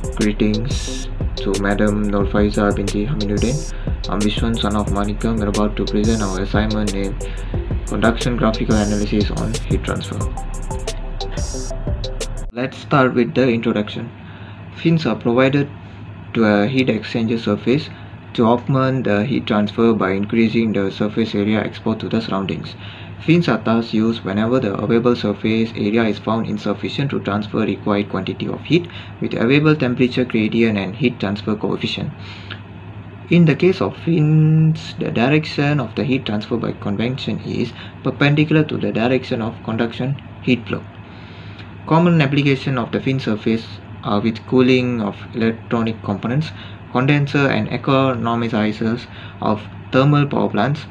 Greetings to Madam Nurfaiza binti Hamiduddin. I'm Vishwan, son of Manikam. We're about to present our assignment in Conduction Graphical Analysis on Heat Transfer. Let's start with the introduction. Fins are provided to a heat exchanger surface to augment the heat transfer by increasing the surface area exposed to the surroundings. Fins are thus used whenever the available surface area is found insufficient to transfer required quantity of heat with available temperature gradient and heat transfer coefficient. In the case of fins, the direction of the heat transfer by convection is perpendicular to the direction of conduction heat flow. Common application of the fin surface are with cooling of electronic components, condenser and economizers of thermal power plants,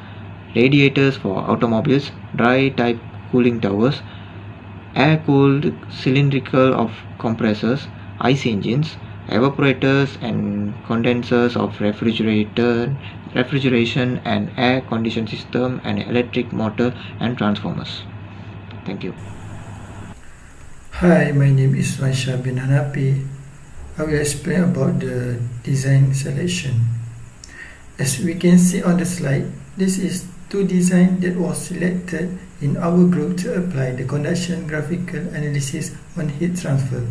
radiators for automobiles, dry type cooling towers, air cooled cylindrical of compressors, IC engines, evaporators and condensers of refrigerator, refrigeration and air condition system and electric motor and transformers. Thank you. Hi, my name is Hiswanshah bin Hanapi. I will explain about the design selection. As we can see on the slide, this is two design that was selected in our group to apply the conduction graphical analysis on heat transfer.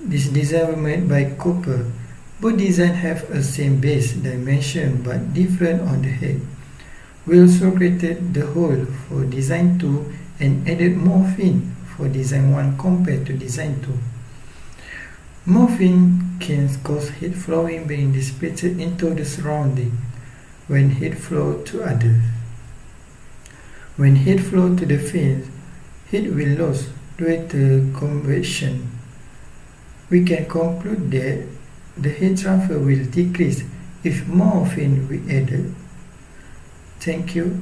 This design were made by copper. Both design have a same base dimension but different on the head. We also created the hole for design 2 and added more fin for design 1 compared to design 2. More fin can cause heat flowing being dissipated into the surrounding when heat flow to others. When heat flow to the fins, heat will lose due to convection. We can conclude that the heat transfer will decrease if more fin we added. Thank you.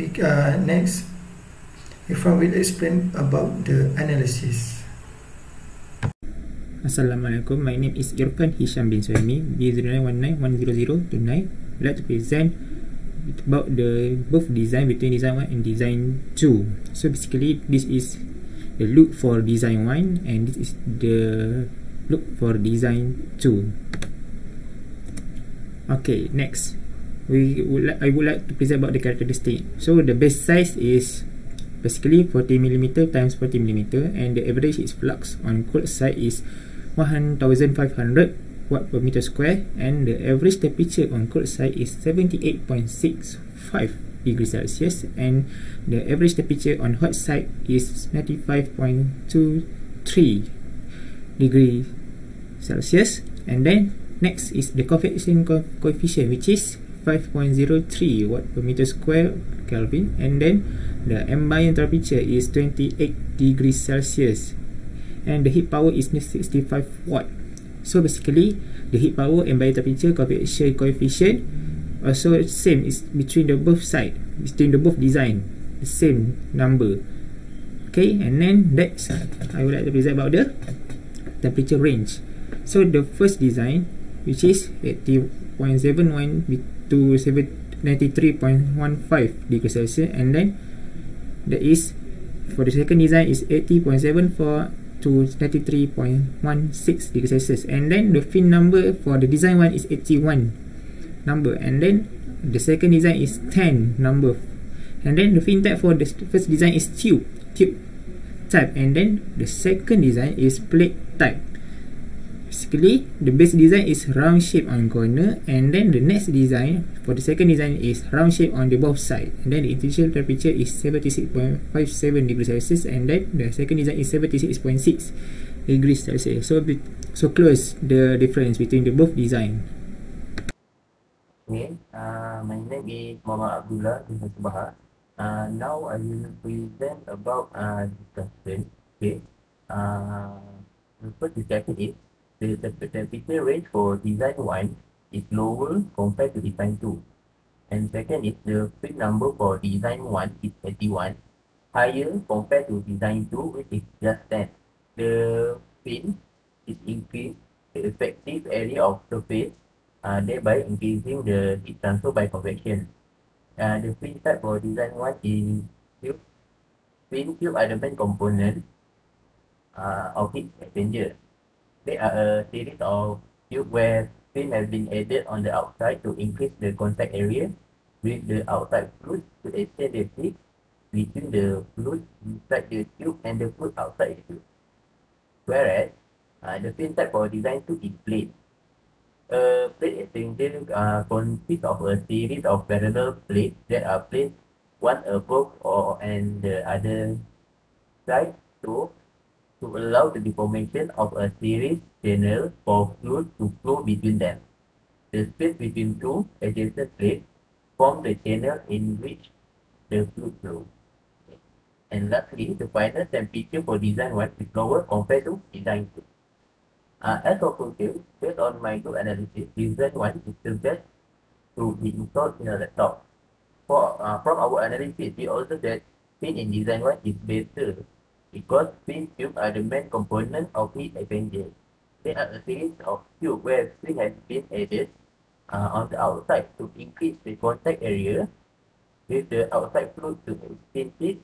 Uh, next, Irfan will explain about the analysis. Assalamualaikum. My name is Irfan Hisham bin Suhaimi, B0919100209 like to present about the both design between design 1 and design 2 so basically this is the look for design 1 and this is the look for design 2 okay next. We would like, I would like to present about the characteristic. So the base size is basically 40 mm times 40 mm and the average is flux on cold side is 1500 watt per meter square and the average temperature on cold side is 78.65 degrees Celsius and the average temperature on hot side is 95.23 degrees Celsius. And then next is the convection co coefficient which is 5.03 watt per meter square Kelvin. And then the ambient temperature is 28 degrees Celsius. And the heat power is 65 watt So basically the heat power and bio temperature convection coefficient also same is between the both side between the both design the same number. Okay and then next I would like to present about the temperature range. So the first design which is 80.71 to 93.15 degrees Celsius and then that is for the second design is 80.74 to 93.16 degrees Celsius. And then the fin number for the design one is 81 number. And then the second design is 10 number. And then the fin type for the first design is tube tube type. And then the second design is plate type. Basically the base design is round shape on corner. And then the next design for the second design is round shape on the both side. And then the initial temperature is 76.57 degrees celsius. And then the second design is 76.6 degrees celsius. So so close the difference between the both design. Okay uh, my name is Muhammad Abdullah bin Subahar uh, now I will present about uh, discussion okay? Uh, the first discussion is the, temperature range for design 1 is lower compared to design 2. And second is the fin number for design 1 is 81, higher compared to design 2 which is just 10. The fin is increased the effective area of surface, uh, thereby increasing the heat transfer by convection. Uh, the fin type for design 1 is tube. Fin tube are the main component uh, of heat exchanger. They are a series of tube where fin has been added on the outside to increase the contact area with the outside fluid to extend the tip between the fluid inside the tube and the fluid outside the tube. Whereas, uh, the fin type for design tube is plate. A plate exchanger uh, consists of a series of parallel plates that are placed one above or and the other side to to allow the deformation of a series channel for fluid to flow between them. The space between two adjacent plates form the channel in which the fluid flows. And lastly, the final temperature for design 1 is lower compared to design 2. Uh, as of today, based on my good analysis, design 1 is the best to be installed in a laptop. For, uh, from our analysis, we also that pin in design 1 is better because pin tube are the main component of heat exchanger. There are a series of tube where spring has been added uh, on the outside to increase the contact area with the outside fluid to exchange it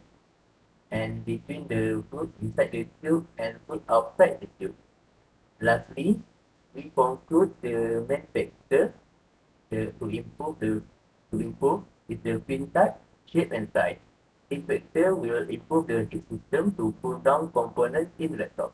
and between the fluid inside the tube and fluid outside the tube. Lastly, we conclude the main factor the, to improve the to improve is the pin type, shape and size. This factor will improve the system to cool down components in laptop.